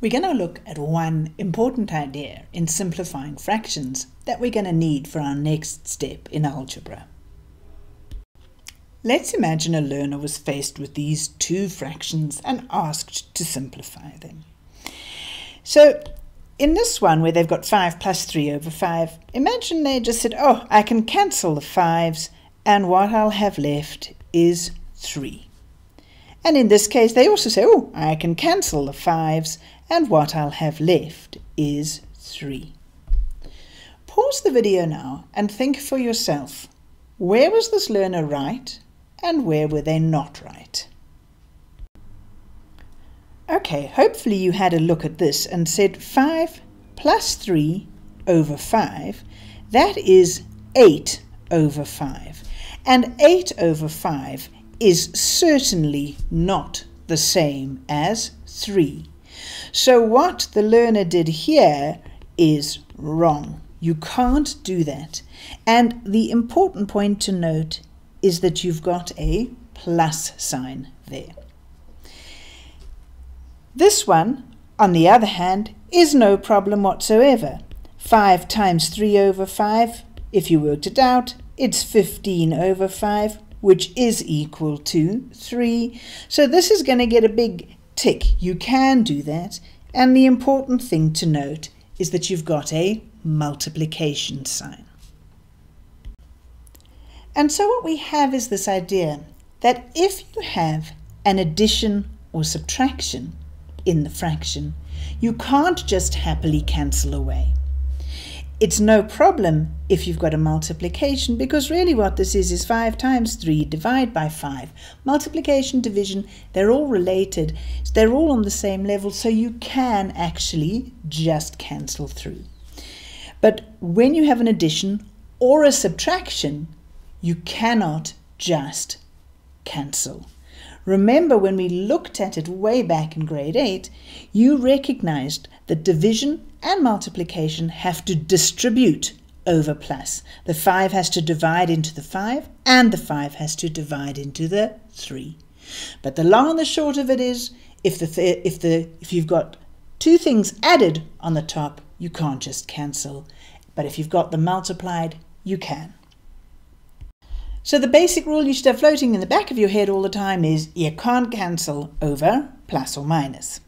We're going to look at one important idea in simplifying fractions that we're going to need for our next step in algebra. Let's imagine a learner was faced with these two fractions and asked to simplify them. So in this one where they've got 5 plus 3 over 5, imagine they just said, oh, I can cancel the 5's and what I'll have left is 3. And in this case, they also say, oh, I can cancel the 5's and what I'll have left is 3. Pause the video now and think for yourself, where was this learner right and where were they not right? Okay, hopefully you had a look at this and said 5 plus 3 over 5, that is 8 over 5. And 8 over 5 is certainly not the same as 3. So what the learner did here is wrong. You can't do that. And the important point to note is that you've got a plus sign there. This one, on the other hand, is no problem whatsoever. 5 times 3 over 5, if you worked it out, it's 15 over 5, which is equal to 3. So this is going to get a big tick. You can do that. And the important thing to note is that you've got a multiplication sign. And so what we have is this idea that if you have an addition or subtraction in the fraction, you can't just happily cancel away. It's no problem if you've got a multiplication because really what this is is 5 times 3 divide by 5. Multiplication, division, they're all related. They're all on the same level so you can actually just cancel through. But when you have an addition or a subtraction, you cannot just cancel. Remember when we looked at it way back in grade 8, you recognized that division and multiplication have to distribute over plus. The 5 has to divide into the 5 and the 5 has to divide into the 3. But the long and the short of it is if the if the if you've got two things added on the top, you can't just cancel. But if you've got them multiplied, you can. So the basic rule you should have floating in the back of your head all the time is you can't cancel over plus or minus.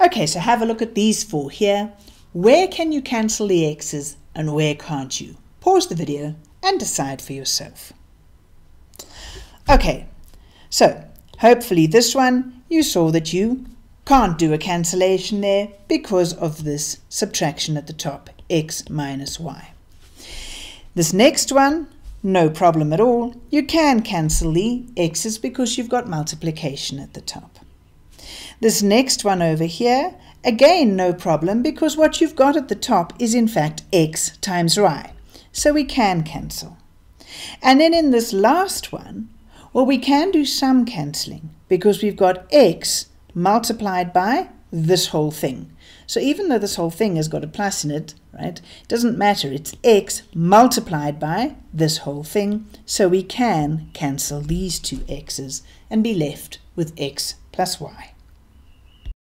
Okay, so have a look at these four here. Where can you cancel the x's and where can't you? Pause the video and decide for yourself. Okay, so hopefully this one you saw that you can't do a cancellation there because of this subtraction at the top, x minus y. This next one no problem at all. You can cancel the x's because you've got multiplication at the top. This next one over here, again no problem because what you've got at the top is in fact x times y. So we can cancel. And then in this last one, well we can do some cancelling because we've got x multiplied by this whole thing. So even though this whole thing has got a plus in it, right, it doesn't matter. It's x multiplied by this whole thing. So we can cancel these two x's and be left with x plus y.